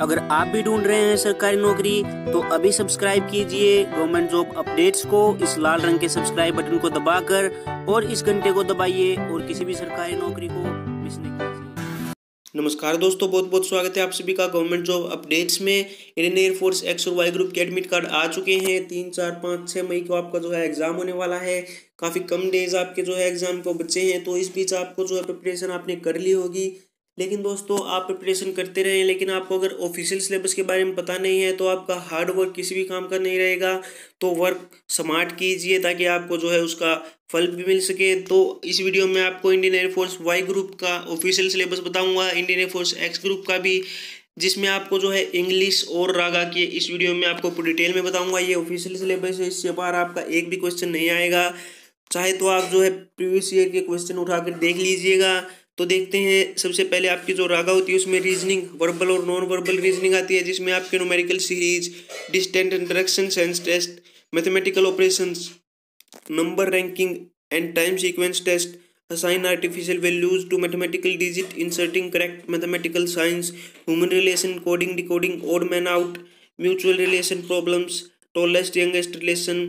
अगर आप भी ढूंढ रहे हैं सरकारी नौकरी तो अभी सब्सक्राइब कीजिए गवर्नमेंट जॉब अपडेट्स को, इस लाल रंग के सब्सक्राइब बटन को दबाकर और इस घंटे को दबाइए और किसी भी सरकारी नौकरी को मिस नहीं कीजिए। नमस्कार दोस्तों बहुत बहुत स्वागत है आप सभी का गवर्नमेंट जॉब अपडेट्स में। इंडियन एयरफोर्स एक्स और वाई ग्रुप के एडमिट कार्ड आ चुके हैं। तीन, चार, पाँच छः मई को आपका जो है एग्ज़ाम होने वाला है। काफ़ी कम डेज़ आपके जो है एग्ज़ाम को बचे हैं तो इस बीच आपको जो है प्रिपरेशन आपने कर ली होगी। लेकिन दोस्तों, आप प्रिपरेशन करते रहें लेकिन आपको अगर ऑफिशियल सिलेबस के बारे में पता नहीं है तो आपका हार्ड वर्क किसी भी काम का नहीं रहेगा। तो वर्क स्मार्ट कीजिए, ताकि आपको जो है उसका फल भी मिल सके। तो इस वीडियो में आपको Indian air force Y group का ऑफिशियल सिलेबस बताऊँगा Indian air force X group का भी, जिसमें आपको जो है इंग्लिश और रागा के इस वीडियो में आपको पूरी डिटेल में बताऊँगा। ये ऑफिशियल सिलेबस है, इससे बाहर आपका एक भी क्वेश्चन नहीं आएगा। चाहे तो आप जो है प्रीवियस ईयर के क्वेश्चन उठाकर देख लीजिएगा। तो देखते हैं, सबसे पहले आपकी जो रागा होती है, उसमें रीजनिंग वर्बल और नॉन वर्बल रीजनिंग आती है, जिसमें आपके numerical series distant interaction sense test mathematical operations number ranking and time sequence test assign artificial values to mathematical digit inserting correct mathematical signs human relation coding decoding odd man out mutual relation problems tallest youngest relation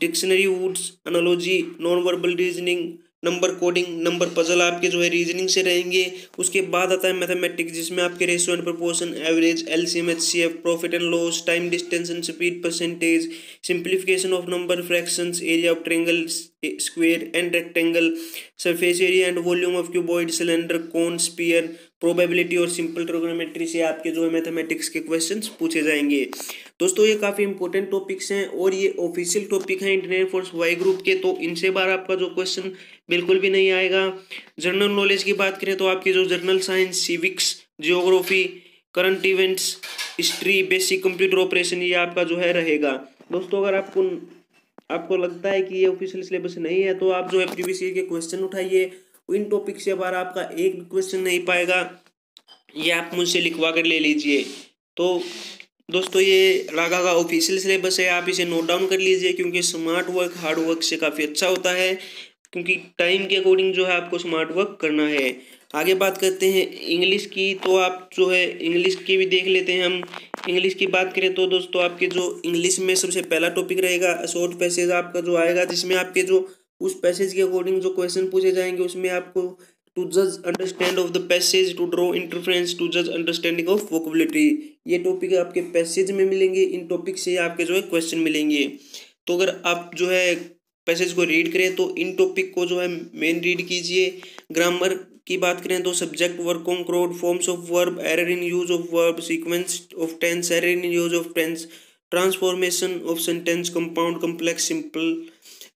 dictionary words analogy non verbal reasoning number coding, number puzzle आपके जो है reasoning से रहेंगे। उसके बाद आता है mathematics जिसमें आपके ratio and proportion average L C M H C F profit and loss time distance and speed percentage simplification of number fractions area of triangle square and rectangle surface area and volume of cuboid cylinder cone sphere probability और simple trigonometry से आपके जो है mathematics के questions पूछे जाएँगे। दोस्तों, ये काफ़ी इंपॉर्टेंट टॉपिक्स हैं और ये ऑफिशियल टॉपिक हैं इंडियन फोर्स वाई ग्रुप के तो इनसे बार आपका जो क्वेश्चन बिल्कुल भी नहीं आएगा। जनरल नॉलेज की बात करें तो आपकी जो general science civics geography current events history basic computer operation ये आपका जो है रहेगा। दोस्तों, अगर आपको आपको लगता है कि ये ऑफिशियल सिलेबस नहीं है तो आप जो है प्रीवियस के क्वेश्चन उठाइए इन टॉपिक से बार आपका एक भी क्वेश्चन नहीं पाएगा। ये आप मुझसे लिखवा कर ले लीजिए। तो दोस्तों, ये रागा का ऑफिशियल सिलेबस है, आप इसे नोट डाउन कर लीजिए, क्योंकि स्मार्ट वर्क हार्ड वर्क से काफ़ी अच्छा होता है, क्योंकि टाइम के अकॉर्डिंग जो है आपको स्मार्ट वर्क करना है। आगे बात करते हैं इंग्लिश की तो आप जो है इंग्लिश की भी देख लेते हैं हम। इंग्लिश की बात करें तो दोस्तों आपके जो इंग्लिश में सबसे पहला टॉपिक रहेगा शॉर्ट पैसेज आपका जो आएगा, जिसमें आपके जो उस पैसेज के अकॉर्डिंग जो क्वेश्चन पूछे जाएँगे, उसमें आपको टू जज understand of the passage to draw interference to जज अंडरस्टैंडिंग ऑफ़ वोकेबिलिटी ये टॉपिक आपके पैसेज में मिलेंगे, इन टॉपिक से आपके जो है क्वेश्चन मिलेंगे। तो अगर आप जो है पैसेज को रीड करें तो इन टॉपिक को जो है मेन रीड कीजिए। ग्रामर की बात करें तो subject work on क्रोड forms of verb error in use of verb sequence of tense error in use of tense transformation of sentence compound complex simple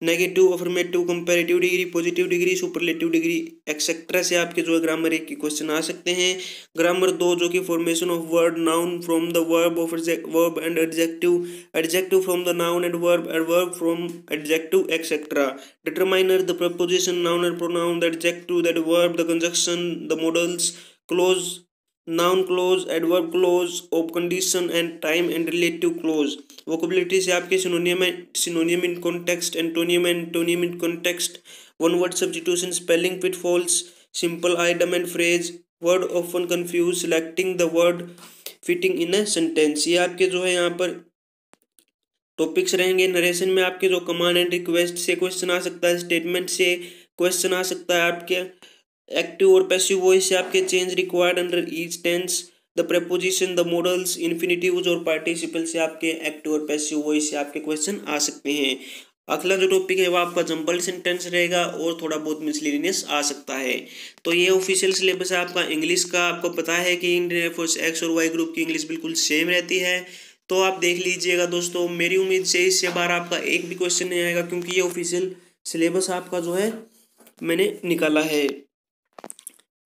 negative affirmative comparative degree positive degree superlative degree etcetera से आपके जो है grammar एक के question आ सकते हैं। Grammar दो जो कि formation of word noun from the verb of verb and adjective adjective from the noun and verb and verb from adjective etcetera determiner the preposition noun and pronoun the adjective that verb the conjunction the modals clause noun clause adverb clause of condition and time and relative clause vocabulary से आपके synonym synonym in context antonym antonym in context one word substitution spelling pitfalls simple idiom and phrase word often confused selecting the word fitting in a sentence ये आपके जो है यहाँ पर topics रहेंगे। Narration में आपके जो कमांड एंड रिक्वेस्ट से क्वेश्चन आ सकता है स्टेटमेंट से क्वेश्चन आ सकता है आपके। एक्टिव और पैसिव वॉइस से आपके change required under each tense the preposition the modals infinitive और पार्टिसिपल से आपके एक्टिव और पैसिव वॉइस से आपके क्वेश्चन आ सकते हैं। अगला जो टॉपिक है, वो आपका जंबल सेंटेंस रहेगा और थोड़ा बहुत मिसलिनियस आ सकता है। तो ये ऑफिशियल सिलेबस है आपका इंग्लिश का। आपको पता है कि इंडियन एयरफोर्स एक्स और वाई ग्रुप की इंग्लिश बिल्कुल सेम रहती है। तो आप देख लीजिएगा दोस्तों, मेरी उम्मीद से इससे बार आपका एक भी क्वेश्चन नहीं आएगा, क्योंकि ये ऑफिशियल सिलेबस आपका जो है, मैंने निकाला है।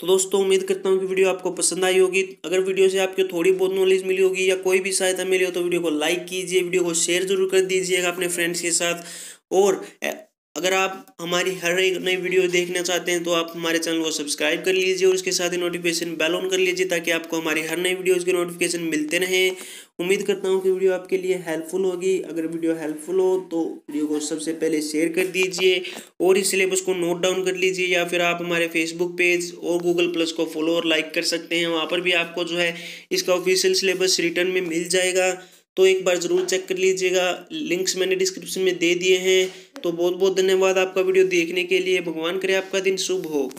तो दोस्तों, उम्मीद करता हूँ कि वीडियो आपको पसंद आई होगी। अगर वीडियो से आपको थोड़ी बहुत नॉलेज मिली होगी या कोई भी सहायता मिली हो तो वीडियो को लाइक कीजिए, वीडियो को शेयर ज़रूर कर दीजिएगा अपने फ्रेंड्स के साथ। और अगर आप हमारी हर एक नई वीडियो देखना चाहते हैं तो आप हमारे चैनल को सब्सक्राइब कर लीजिए और उसके साथ ही नोटिफिकेशन बेल ऑन कर लीजिए, ताकि आपको हमारी हर नई वीडियोज़ के नोटिफिकेशन मिलते रहें। उम्मीद करता हूँ कि वीडियो आपके लिए हेल्पफुल होगी। अगर वीडियो हेल्पफुल हो तो वीडियो को सबसे पहले शेयर कर दीजिए और इस सिलेबस को नोट डाउन कर लीजिए, या फिर आप हमारे फेसबुक पेज और गूगल प्लस को फॉलो और लाइक कर सकते हैं। वहाँ पर भी आपको जो है, इसका ऑफिशियल सिलेबस रिटर्न में मिल जाएगा। तो एक बार ज़रूर चेक कर लीजिएगा। लिंक्स मैंने डिस्क्रिप्शन में दे दिए हैं। तो बहुत बहुत धन्यवाद आपका वीडियो देखने के लिए। भगवान करे आपका दिन शुभ हो।